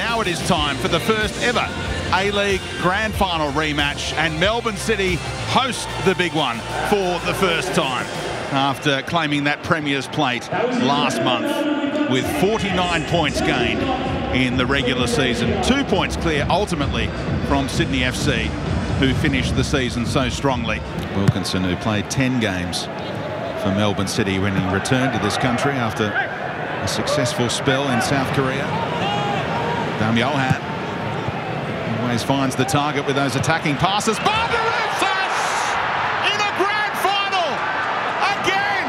now it is time for the first ever A-League Grand Final rematch and Melbourne City host the big one for the first time after claiming that Premier's plate last month with 49 points gained in the regular season. Two points clear ultimately from Sydney FC who finished the season so strongly. Wilkinson who played 10 games for Melbourne City when he returned to this country after a successful spell in South Korea. Baumjohann always finds the target with those attacking passes. Barbarouses in a grand final again.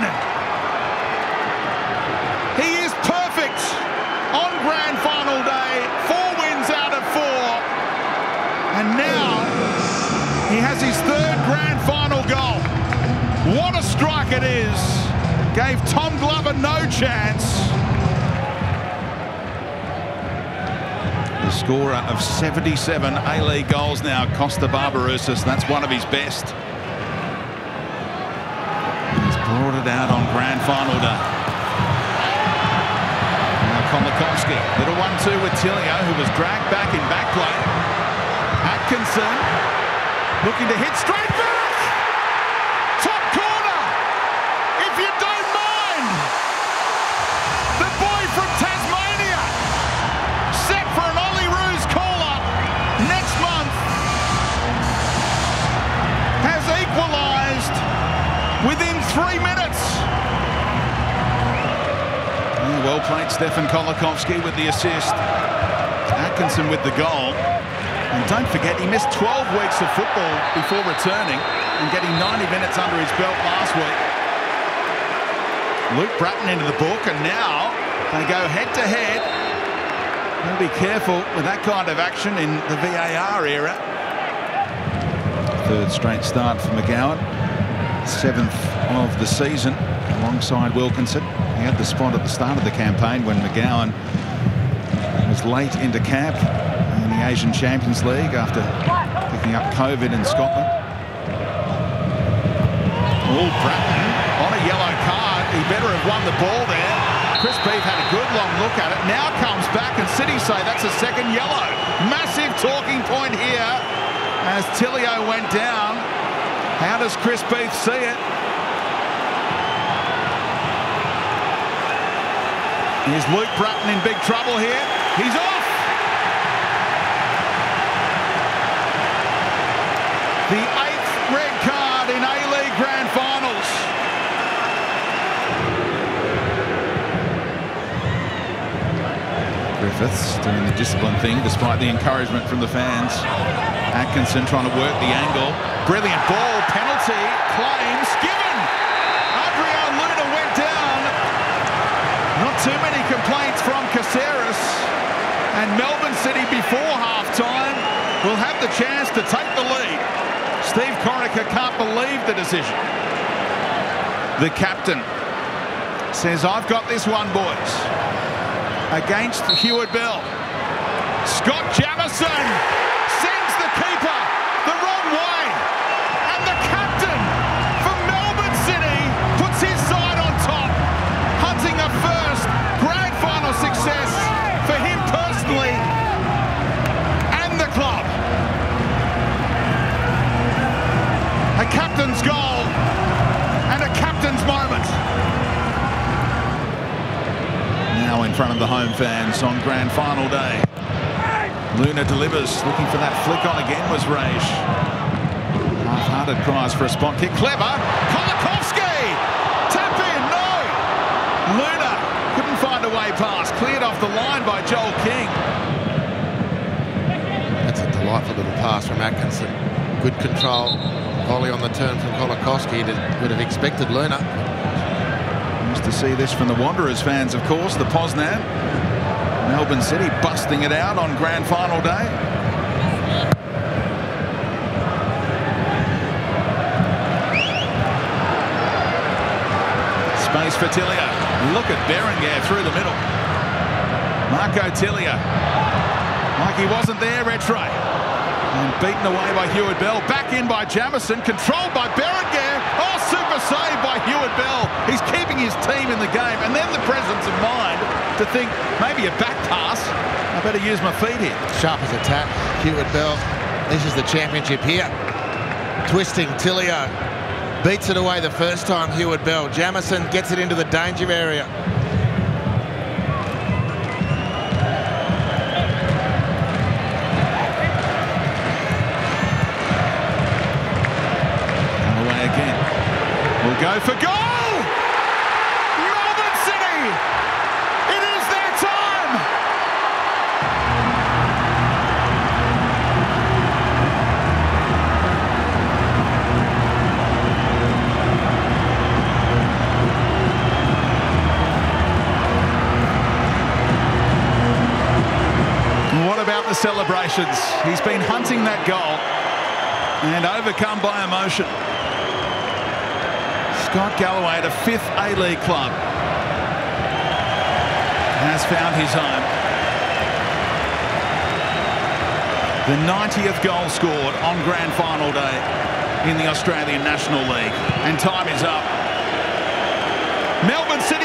He is perfect on grand final day. Four wins out of four. And now he has his third grand final goal. What a strike it is. Gave Tom Glover no chance. Scorer of 77 A-League goals now, Kosta Barbarouses. That's one of his best. He's brought it out on grand final day. Now Colakovski, little one-two with Tilio, who was dragged back in back play. Atkinson looking to hit straight Well Stefan Colakovski with the assist. Atkinson with the goal. And don't forget, he missed 12 weeks of football before returning and getting 90 minutes under his belt last week. Luke Brattan into the book, and now they go head-to-head. They'll be careful with that kind of action in the VAR era. Third straight start for McGowan. Seventh of the season alongside Wilkinson. He had the spot at the start of the campaign when McGowan was late into camp in the Asian Champions League after picking up COVID in Scotland. Oh, Brattan on a yellow card. He better have won the ball there. Chris Beath had a good long look at it. Now comes back and City say that's a second yellow. Massive talking point here as Tilio went down. How does Chris Beath see it? Is Luke Brattan in big trouble here? He's off! The eighth red card in A-League Grand Finals. Griffiths doing the discipline thing despite the encouragement from the fans. Atkinson trying to work the angle. Brilliant ball, penalty, claims, given! Adrian Luna went down. Not too many complaints from Caceres. And Melbourne City before half-time will have the chance to take the lead. Steve Corica can't believe the decision. The captain says, I've got this one, boys. Against Heward Bell. Scott Jamieson A captain's goal and a captain's moment. Now in front of the home fans on grand final day. Luna delivers, looking for that flick on again was Rage. Half-hearted cries for a spot kick. Clever. Colakovski! Tap in, no! Luna couldn't find a way past. Cleared off the line by Joel King. That's a delightful little pass from Atkinson. Good control. Volley on the turn from Colakovski. Would have expected Luna. Used to see this from the Wanderers fans, of course, the Poznan. Melbourne City busting it out on grand final day. Space for Tilio. Look at Berenguer through the middle. Marco Tilio. Like he wasn't there, Retro. And beaten away by Heward Bell. Back in by Jamieson. Controlled by Berenguer. Oh, super save by Heward Bell. He's keeping his team in the game. And then the presence of mind to think maybe a back pass I better use my feet here. Sharp as a tack. Heward Bell. This is the championship here. Twisting Tilio. Beats it away the first time, Heward Bell. Jamieson gets it into the danger area. Celebrations? He's been hunting that goal and overcome by emotion. Scott Galloway at a fifth A-League club has found his home. The 90th goal scored on grand final day in the Australian National League. And time is up. Melbourne City